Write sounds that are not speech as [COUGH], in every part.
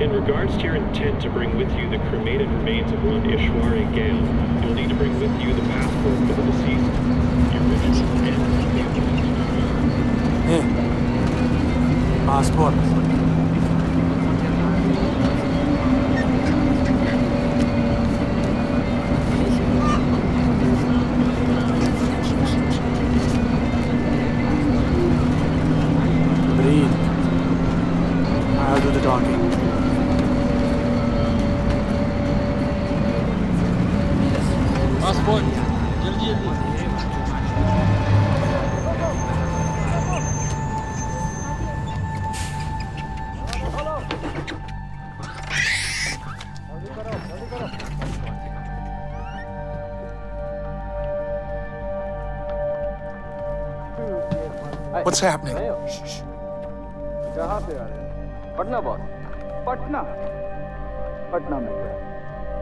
In regards to your intent to bring with you the cremated remains of one Ishwari Ghale, you'll need to bring with you the passport for the deceased, and Here. Passport. Passport जल्दी जल्दी। What's happening? कहाँ पे आ रहे हैं? Patna boss Patna? Patna में जा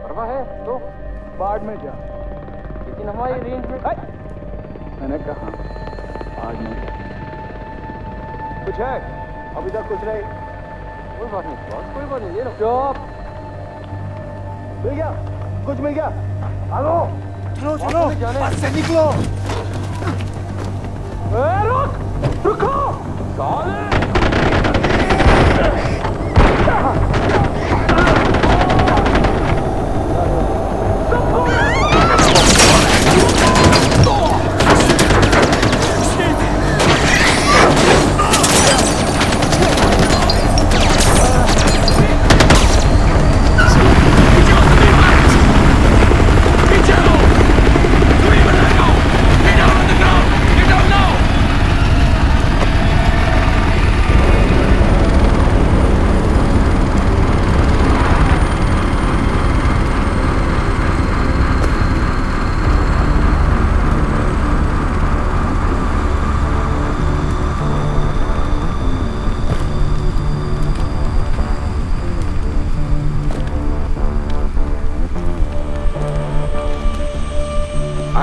परवा है तो बाढ़ में जा। लेकिन हमारी अरेंजमेंट मैंने कहा आज में जा कुछ है? अभी तक कुछ नहीं। कोई बात नहीं बॉस कोई बात नहीं ले लो। चुप मिल गया? कुछ मिल गया? हेलो? चलो चलो। बस से निकलो। ए, रुक! रुको! साले!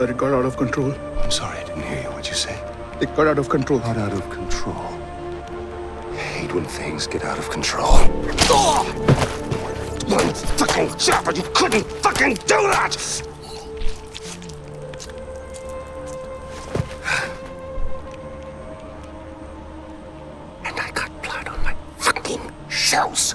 But it got out of control. I'm sorry, I didn't hear you. What'd you say? It got out of control. Not out of control. I hate when things get out of control. Oh! One fucking job, but you couldn't fucking do that! [SIGHS] And I got blood on my fucking shoes.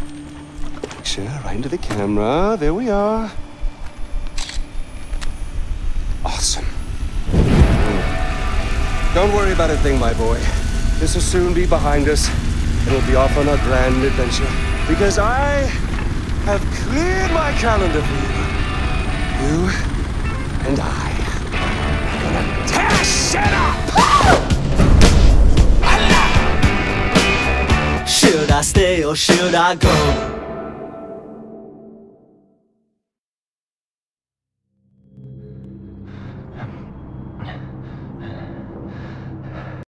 picture right into the camera. There we are. Awesome. Oh. Don't worry about a thing, my boy. This will soon be behind us. and we'll be off on a grand adventure. Because I have cleared my calendar for you. You and I are gonna tear shit up! Should I stay or should I go?